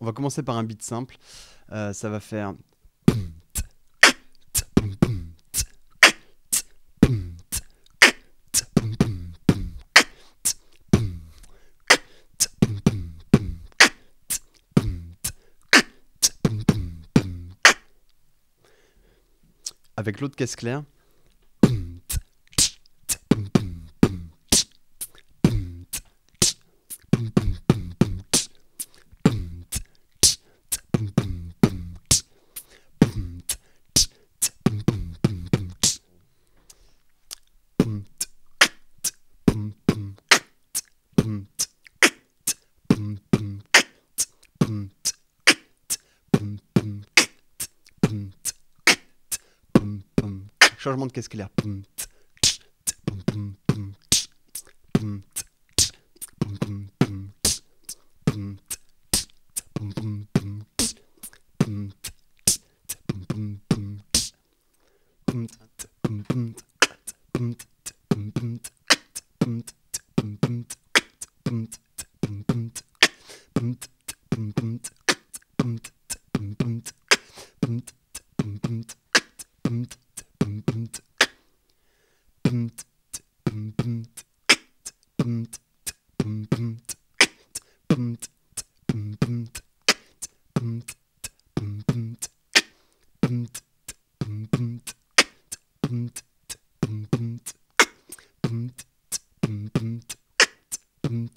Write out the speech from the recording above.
On va commencer par un beat simple. Euh, ça va faire. Avec l'autre caisse claire. Changement de caisse claire. und Und